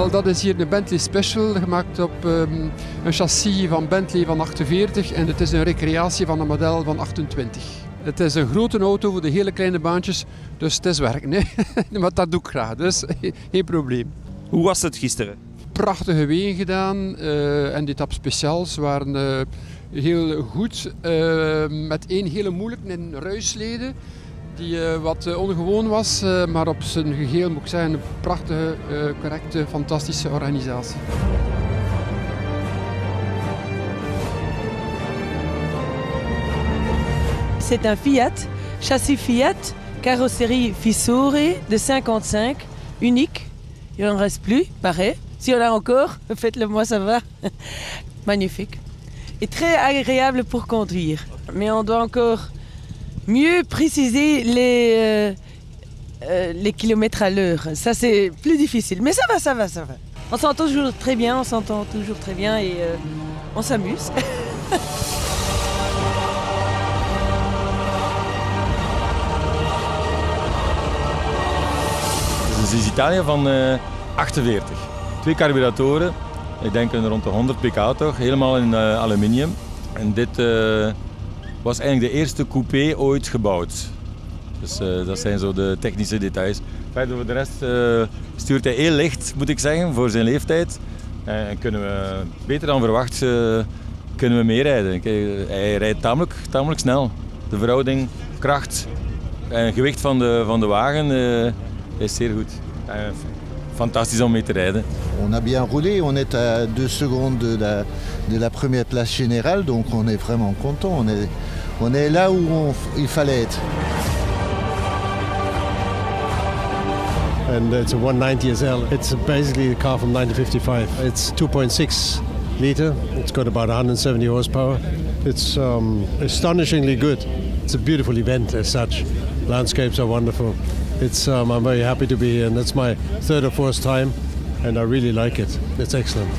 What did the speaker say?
Wel, dat is hier een Bentley Special, gemaakt op ehm, een chassis van Bentley van 48 en het is een recreatie van een model van 28. Het is een grote auto voor de hele kleine baantjes, dus het is werk. Nee? maar dat doe ik graag, dus geen probleem. Hoe was het gisteren? Prachtige wegen gedaan uh, en die etappe speciaals waren uh, heel goed. Uh, met één hele moeilijke in Ruisleden die uh, wat uh, ongewoon was, uh, maar op zijn geheel moet ik zeggen een prachtige, correcte, fantastische organisatie. C'est un Fiat, châssis Fiat, carrosserie Fissore de 55, unique. Il n'en reste plus, paraît. Si on a encore, faites-le moi, ça va. Magnifique. Et très agréable pour conduire. Mais on doit encore mieux préciser les, euh, euh, les kilomètres à l'heure. Ça, c'est plus difficile. Mais ça va, ça va, ça va. On s'entend toujours très bien, on s'entend toujours très bien et euh, on s'amuse. Dit is Italië van uh, 48. Twee carburatoren, ik denk rond de 100 pk toch, helemaal in uh, aluminium. Uh, was eigenlijk de eerste coupé ooit gebouwd. Dus uh, dat zijn zo de technische details. Verder voor de rest uh, stuurt hij heel licht, moet ik zeggen, voor zijn leeftijd. En kunnen we beter dan verwacht kunnen we meerijden. Hij rijdt tamelijk, tamelijk snel. De verhouding kracht en gewicht van de, van de wagen is zeer goed. Fantastisch om mee te rijden. On a bien roulé, on est à 2 secondes de la, de la première place générale, donc on est vraiment content. On est, on est là où on, il fallait être. And it's a 190 SL. It's basically a car from 1955. It's 2.6 liter. It's got about 170 horsepower. It's um, astonishingly good. It's a beautiful event as such. Landscapes are wonderful. It's, um, I'm very happy to be here, and that's my third or fourth time, and I really like it. It's excellent.